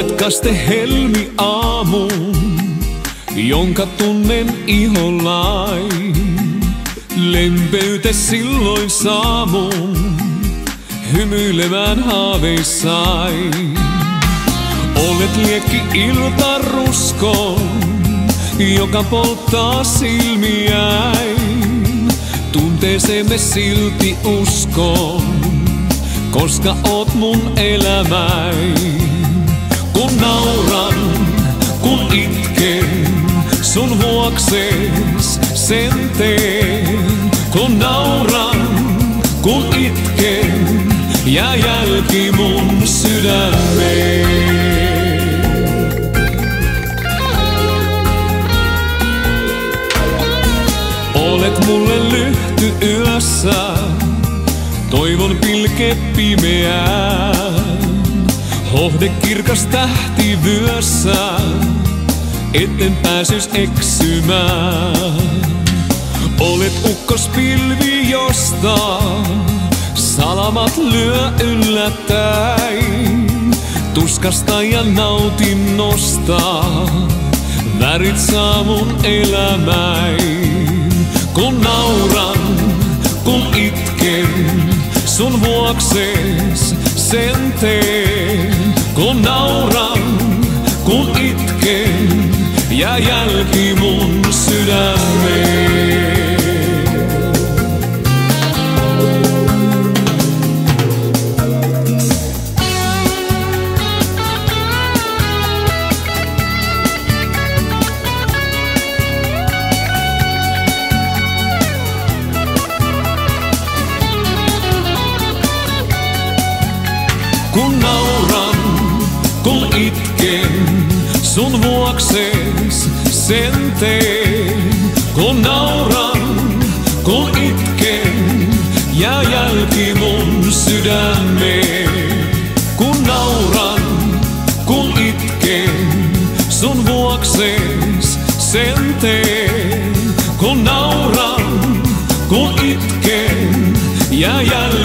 Olet kaste helmi aamuun, jonka tunnen iholain. Lempeyte silloin saamun, hymyilemään haaveissain. Olet liekki iltaruskon, joka polttaa silmiäin. Tunteeseemme silti uskon, koska oot mun elämäin. Itken, sun vuoksees sen teen. Kun nauran, kun itken, ja jälki mun sydämeen. Olet mulle lyhty yössä, toivon pilke pimeää. Hohde kirkas tähti vyössä, etten pääsys eksymään. Olet pilvi josta salamat lyö yllättäin. Tuskasta ja nautinnosta värit saa mun elämäin. Kun nauran, kun itken, sun vuoksees sen teen. Kun nauran, ja jälki mun sydämeen. Kun nauran, kun itken, sun vuoksees sen teen. Kun nauran, kun itken, ja jälki mun sydämeen. Kun nauran, kun itken, sun vuoksees sen teen. Kun nauran, kun itken, ja jälki